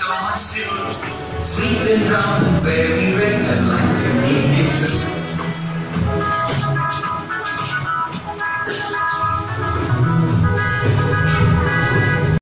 so much to sweet and brown, baby.